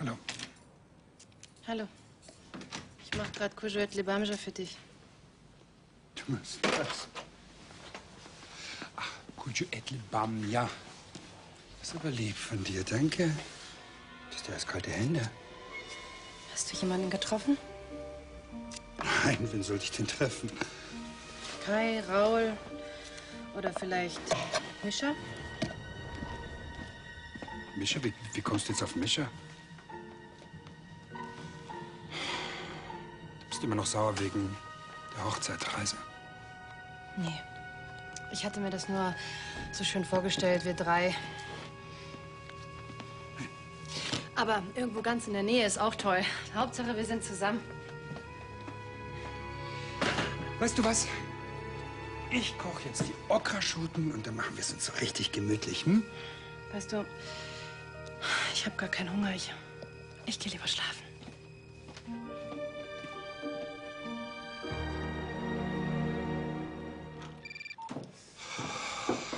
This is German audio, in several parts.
Hallo. Hallo. Ich mach grad Courgette Le Bamja für dich. Du machst das. Ach, Courgette Le Bamja. Das ist aber lieb von dir, danke. Das ja erst kalte Hände. Hast du jemanden getroffen? Nein, wen sollte ich denn treffen? Kai, Raul oder vielleicht Mischa? Mischa, wie, wie kommst du jetzt auf Mischa? Bist immer noch sauer wegen der Hochzeitreise. Nee. Ich hatte mir das nur so schön vorgestellt, wir drei. Aber irgendwo ganz in der Nähe ist auch toll. Hauptsache, wir sind zusammen. Weißt du was? Ich koche jetzt die Okraschuten und dann machen wir es uns so richtig gemütlich, hm? Weißt du, ich habe gar keinen Hunger. Ich, ich gehe lieber schlafen.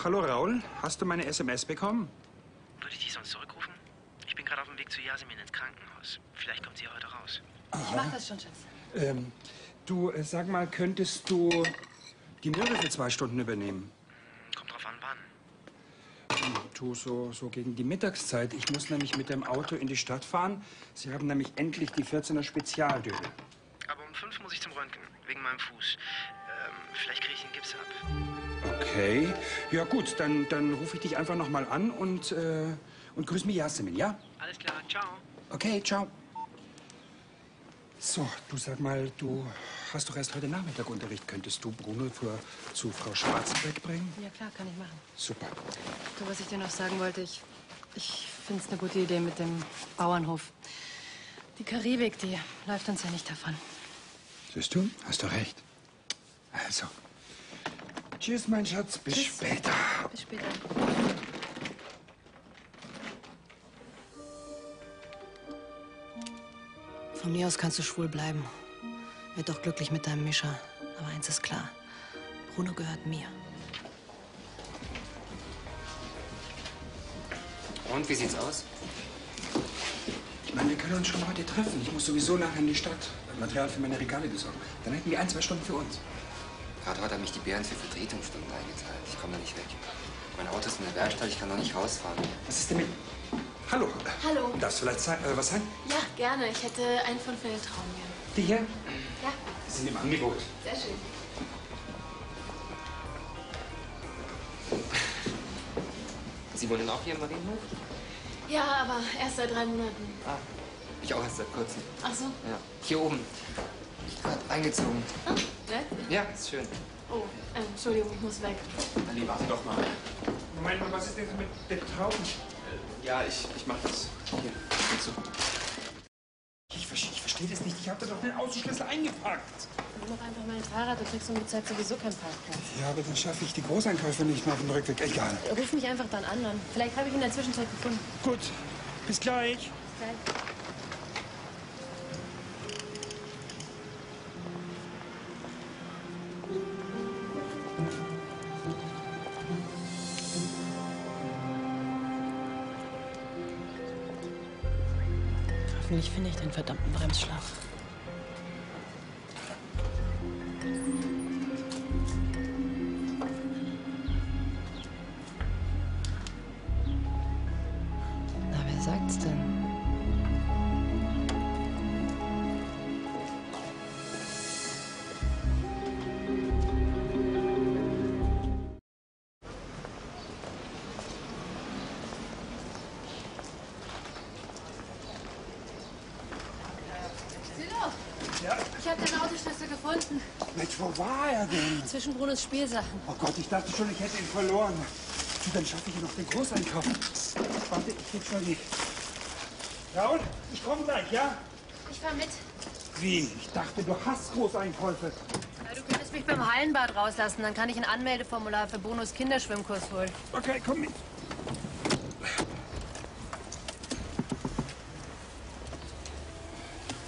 Hallo Raul, hast du meine SMS bekommen? Würde ich dich sonst zurückrufen? Ich bin gerade auf dem Weg zu Yasemin ins Krankenhaus. Vielleicht kommt sie ja heute raus. Ich mach das schon, Schatz. Ähm, du, äh, sag mal, könntest du die Möbel für zwei Stunden übernehmen? Kommt drauf an, wann. Du, so, so gegen die Mittagszeit. Ich muss nämlich mit dem Auto in die Stadt fahren. Sie haben nämlich endlich die 14er Spezialdöle. Aber um fünf muss ich zum Röntgen, wegen meinem Fuß. Ähm, vielleicht kriege ich den Gips ab. Okay. Ja gut, dann, dann rufe ich dich einfach noch mal an und, äh, und grüß mich Yasemin, ja? Alles klar, ciao. Okay, ciao. So, du sag mal, du hast doch erst heute Nachmittag Unterricht. Könntest du Bruno für, zu Frau Schwarzenbeck bringen? Ja, klar, kann ich machen. Super. Du, was ich dir noch sagen wollte, ich, ich finde es eine gute Idee mit dem Bauernhof. Die Karibik, die läuft uns ja nicht davon. Siehst du? Hast du recht. Also. Tschüss, mein Schatz. Bis Tschüss. später. Bis später. Von mir aus kannst du schwul bleiben. Werd doch glücklich mit deinem Mischer. Aber eins ist klar. Bruno gehört mir. Und wie sieht's aus? Ich meine, wir können uns schon heute treffen. Ich muss sowieso nachher in die Stadt Material für meine Regale besorgen. Dann hätten wir ein, zwei Stunden für uns. Gerade heute haben mich die Bären für Vertretungsstunden eingeteilt. Ich komme da nicht weg. Mein Auto ist in der Werkstatt, ich kann noch nicht rausfahren. Was ist denn mit... Hallo. Hallo. Darfst du vielleicht sagen, äh, was sein? Ja, gerne. Ich hätte einen von Traum gern. Die hier? Ja, Die sind im Angebot. sehr schön. Sie wohnen auch hier im Marienhof? Ja, aber erst seit drei Monaten. Ah, ich auch erst seit kurzem. Ach so. Ja, hier oben. Ich gerade eingezogen. Ah, nett. Ja, ist schön. Oh, äh, Entschuldigung, ich muss weg. Ali, warte doch mal. Moment mal, was ist denn mit den Trauben? Ja, ich, ich mach das. Hier, willst du? Ich, verstehe- ich verstehe das nicht. Ich habe da doch den Autoschlüssel eingepackt. Nimm doch einfach mein Fahrrad, du kriegst um die Zeit sowieso keinen Parkplatz. Ja, aber dann schaffe ich die Großeinkäufe nicht mehr auf dem Rückweg. Egal. Ruf mich einfach dann an. dann- Vielleicht habe ich ihn in der Zwischenzeit gefunden. Gut. Bis gleich. Gleich. Hoffentlich finde ich den verdammten Bremsschlauch. Wo war er denn? Zwischen Brunos Spielsachen. Oh Gott, ich dachte schon, ich hätte ihn verloren. Du, dann schaffe ich noch den Großeinkauf. Warte, ich krieg schon die... Raul, ich komme gleich, ja? Ich fahr mit. Wie? Ich dachte, du hast Großeinkäufe. Ja, du könntest mich beim Hallenbad rauslassen, dann kann ich ein Anmeldeformular für Brunos Kinderschwimmkurs holen. Okay, komm mit.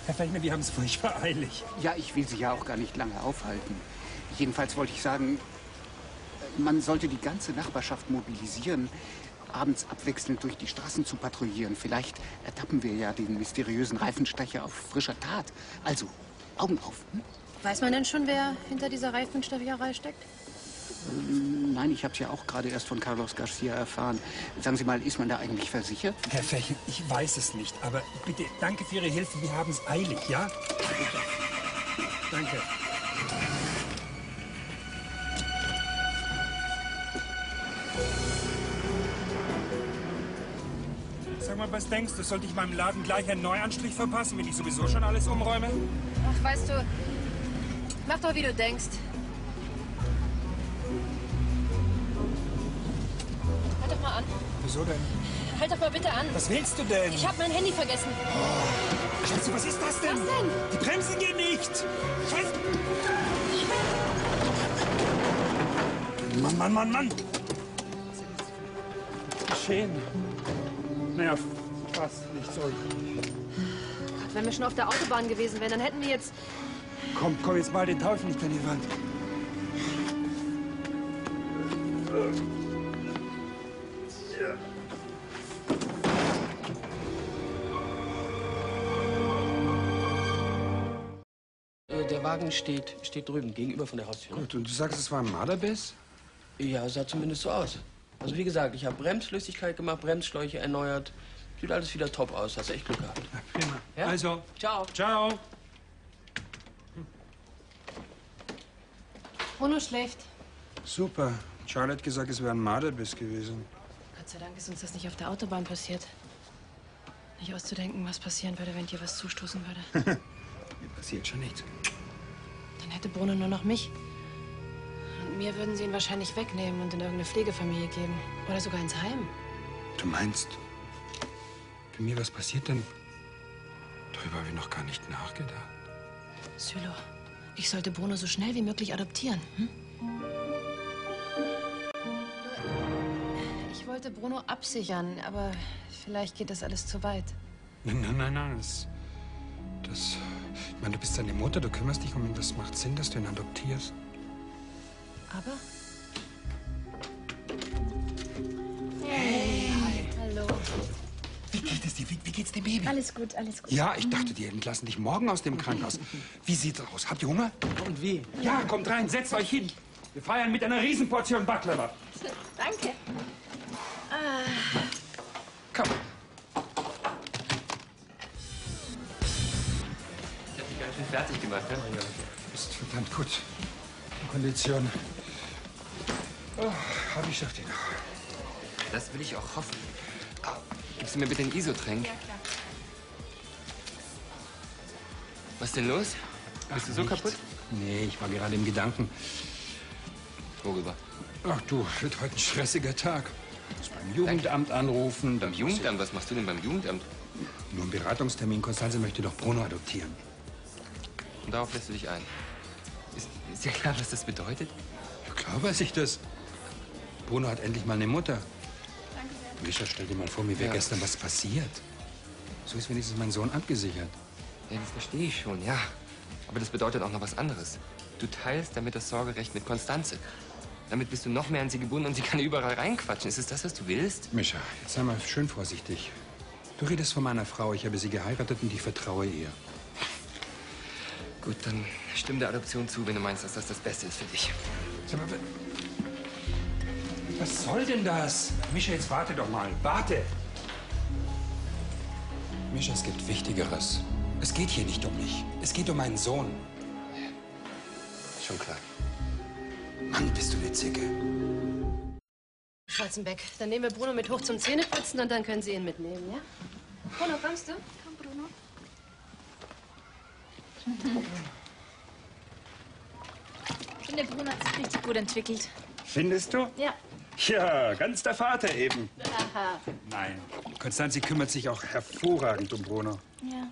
Herr Fechner, wir haben es furchtbar eilig. Ja, ich will Sie ja auch gar nicht lange aufhalten. Jedenfalls wollte ich sagen, man sollte die ganze Nachbarschaft mobilisieren. abends abwechselnd durch die Straßen zu patrouillieren. Vielleicht ertappen wir ja den mysteriösen Reifenstecher auf frischer Tat. Also, Augen auf. Hm? Weiß man denn schon, wer hinter dieser Reifenstecherei steckt? Nein, ich habe es ja auch gerade erst von Carlos Garcia erfahren. Sagen Sie mal, ist man da eigentlich versichert? Herr Fächen, ich weiß es nicht, aber bitte, danke für Ihre Hilfe. Wir haben es eilig, ja? Danke. Sag mal, was denkst du? Sollte ich meinem Laden gleich einen Neuanstrich verpassen, wenn ich sowieso schon alles umräume? Ach, weißt du, mach doch, wie du denkst. Mal an. Wieso denn? Halt doch mal bitte an. Was willst du denn? Ich habe mein Handy vergessen. Scheiße, was ist das denn? Was denn? Die Bremsen gehen nicht. Scheiße. Mann, Mann, Mann, Mann. Geschehen. Naja, fast nicht so. Wenn wir schon auf der Autobahn gewesen wären, dann hätten wir jetzt... Komm, komm, jetzt mal den Teufel nicht an die Wand. Der Wagen steht, steht drüben, gegenüber von der Haustür. Gut, und du sagst, es war ein Marderbiss? Ja, sah zumindest so aus. Also wie gesagt, ich habe Bremsflüssigkeit gemacht, Bremsschläuche erneuert. Sieht alles wieder top aus. Hast echt Glück gehabt. Ja, prima. Ja? Also, Ciao. ciao. Bruno schläft. Super. Charlotte hat gesagt, es wäre ein Marderbiss gewesen. Gott sei Dank ist uns das nicht auf der Autobahn passiert. Nicht auszudenken, was passieren würde, wenn dir was zustoßen würde. Mir passiert schon nichts. Hätte Bruno nur noch mich. Und mir würden sie ihn wahrscheinlich wegnehmen und in irgendeine Pflegefamilie geben. Oder sogar ins Heim. Du meinst, wenn mir was passiert, dann... Darüber habe ich noch gar nicht nachgedacht. Sylo, ich sollte Bruno so schnell wie möglich adoptieren. Hm? Ich wollte Bruno absichern, aber vielleicht geht das alles zu weit. Nein, nein, nein, nein. Das, das... Ich meine, du bist seine Mutter, du kümmerst dich um ihn. Das macht Sinn, dass du ihn adoptierst. Aber? Hallo. Wie geht es dir? Wie, wie geht's dem Baby? Alles gut, alles gut. Ja, ich dachte, die entlassen dich morgen aus dem Krankenhaus. Wie sieht's aus? Habt ihr Hunger? Und wie? Ja, kommt rein, setzt euch hin. Wir feiern mit einer Riesenportion Baklava. Danke. Fertig gemacht, ja? Ja, ist verdammt gut. Die Kondition. Oh, aber ich schaff die noch. Das will ich auch hoffen. Ah, gibst du mir bitte ein Isotränk? Ja, klar. Was ist denn los? Bist du so nichts. kaputt? Nee, ich war gerade im Gedanken. Worüber? Ach du, wird heute ein stressiger Tag. Muss beim Jugendamt anrufen. Dann Beim Jugendamt? Was machst du denn beim Jugendamt? Nur ein Beratungstermin. Konstanze möchte doch Bruno adoptieren. Und darauf lässt du dich ein. Ist, ist dir klar, was das bedeutet? Ja, klar weiß ich das. Bruno hat endlich mal eine Mutter. Mischa, stell dir mal vor, mir wäre Ja. gestern was passiert. So ist wenigstens mein Sohn abgesichert. Ja, das verstehe ich schon, ja. Aber das bedeutet auch noch was anderes. Du teilst damit das Sorgerecht mit Konstanze. Damit bist du noch mehr an sie gebunden und sie kann überall reinquatschen. Ist es das, was du willst? Mischa, jetzt sei mal schön vorsichtig. Du redest von meiner Frau. Ich habe sie geheiratet und ich vertraue ihr. Gut, dann stimm der Adoption zu, wenn du meinst, dass das das Beste ist für dich. Sag mal, was soll denn das? Mischa, jetzt warte doch mal. Warte! Mischa, es gibt Wichtigeres. Es geht hier nicht um mich. Es geht um meinen Sohn. Schon klar. Mann, bist du eine Zicke. Schwarzenbeck, dann nehmen wir Bruno mit hoch zum Zähneputzen und dann können Sie ihn mitnehmen, ja? Bruno, kommst du? Ich finde, Bruno hat sich richtig gut entwickelt. Findest du? Ja. Ja, ganz der Vater eben. Aha. Nein. Konstanze kümmert sich auch hervorragend um Bruno. Ja.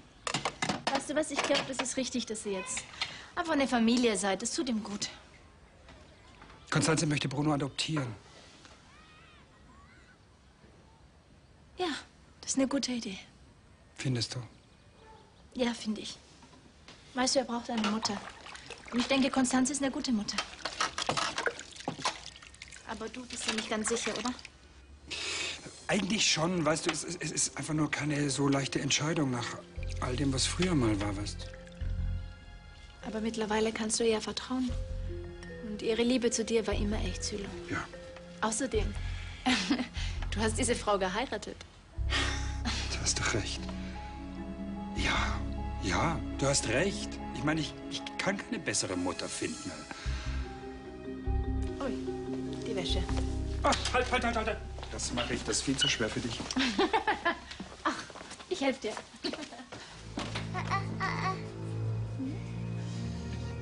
Weißt du was? Ich glaube, das ist richtig, dass ihr jetzt einfach eine Familie seid. Das tut ihm gut. Konstanze möchte Bruno adoptieren. Ja, das ist eine gute Idee. Findest du? Ja, finde ich. Weißt du, er braucht eine Mutter. Und ich denke, Konstanze ist eine gute Mutter. Aber du bist ja nicht ganz sicher, oder? Eigentlich schon, weißt du, es, es, es ist einfach nur keine so leichte Entscheidung nach all dem, was früher mal war, weißt du. Aber mittlerweile kannst du ihr vertrauen. Und ihre Liebe zu dir war immer echt, Sylo. Ja. Außerdem, du hast diese Frau geheiratet. Du hast doch recht. Ja, ja, du hast recht. Ich meine, ich, ich kann keine bessere Mutter finden. Ui, die Wäsche. Ach, halt, halt, halt, halt. Das mache ich, das ist viel zu schwer für dich. Ich helfe dir.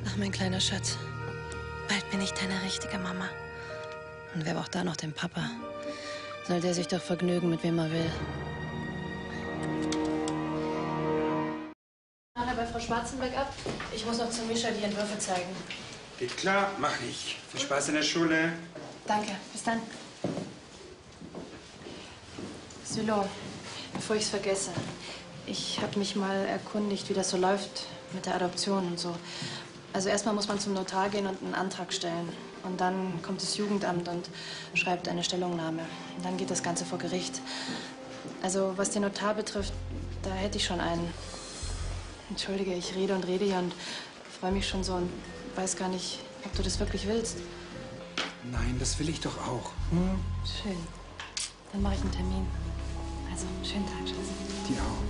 Ach, mein kleiner Schatz. Bald bin ich deine richtige Mama. Und wer braucht da noch den Papa? Soll der sich doch vergnügen, mit wem er will. Schwarzenberg ab. Ich muss noch zu Mischa die Entwürfe zeigen. Geht klar, mach ich. Viel Spaß in der Schule. Danke, bis dann. Sylo, bevor ich es vergesse. Ich habe mich mal erkundigt, wie das so läuft mit der Adoption und so. Also erstmal muss man zum Notar gehen und einen Antrag stellen. Und dann kommt das Jugendamt und schreibt eine Stellungnahme. Und dann geht das Ganze vor Gericht. Also was den Notar betrifft, da hätte ich schon einen. Entschuldige, ich rede und rede hier und freue mich schon so und weiß gar nicht, ob du das wirklich willst. Nein, das will ich doch auch. Hm? Schön. Dann mache ich einen Termin. Also, schönen Tag, Schatz. Die auch.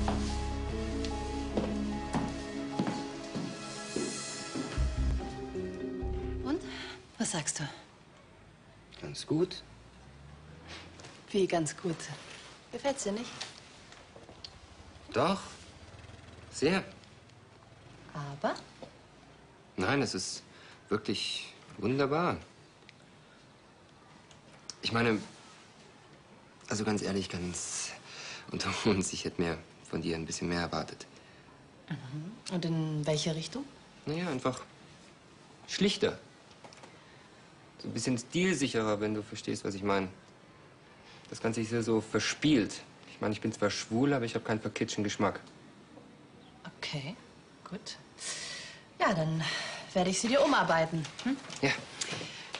Und? Was sagst du? Ganz gut. Wie ganz gut. Gefällt's dir nicht? Doch. Sehr. Aber? Nein, es ist wirklich wunderbar. Ich meine, also ganz ehrlich, ganz unter uns, ich hätte mir von dir ein bisschen mehr erwartet. Und in welche Richtung? Naja, einfach schlichter. So ein bisschen stilsicherer, wenn du verstehst, was ich meine. Das Ganze ist ja so verspielt. Ich meine, ich bin zwar schwul, aber ich habe keinen verkitschten Geschmack. Okay, gut. Ja, dann werde ich sie dir umarbeiten. Hm? Ja,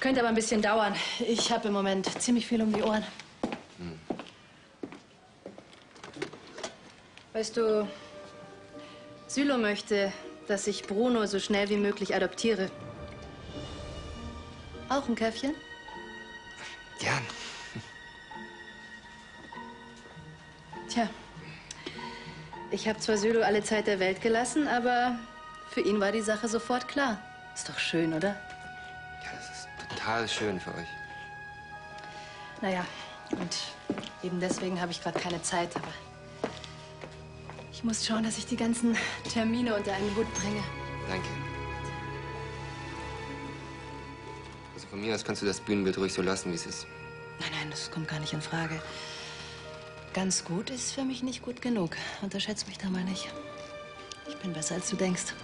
Könnte aber ein bisschen dauern. Ich habe im Moment ziemlich viel um die Ohren. Weißt du, Sylo möchte, dass ich Bruno so schnell wie möglich adoptiere. Auch ein Käffchen? gern. Tja, ich habe zwar Sylo alle Zeit der Welt gelassen, aber für ihn war die Sache sofort klar. Ist doch schön, oder? Ja, das ist total schön für euch. Naja, und eben deswegen habe ich gerade keine Zeit, aber ich muss schauen, dass ich die ganzen Termine unter einen Hut bringe. Danke. Also von mir aus kannst du das Bühnenbild ruhig so lassen, wie es ist. Nein, nein, das kommt gar nicht in Frage. Ganz gut ist für mich nicht gut genug. Unterschätz mich da mal nicht. Ich bin besser, als du denkst.